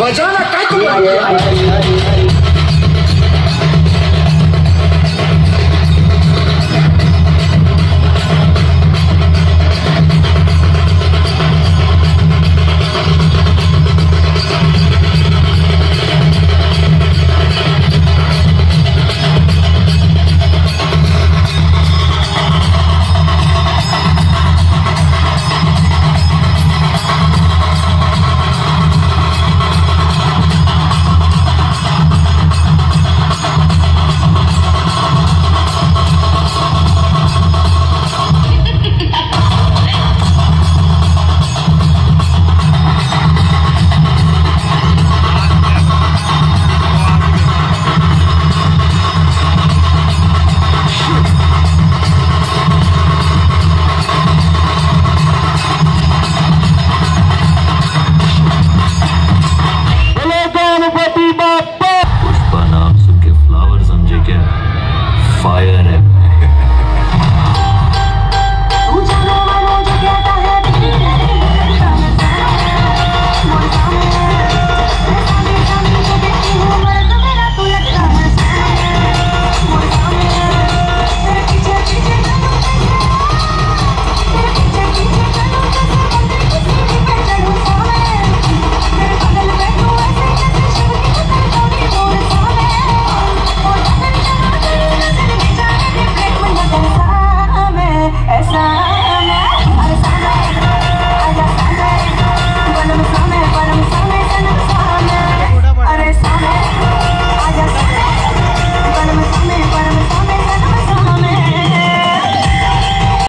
बजाना काय तुम्हारा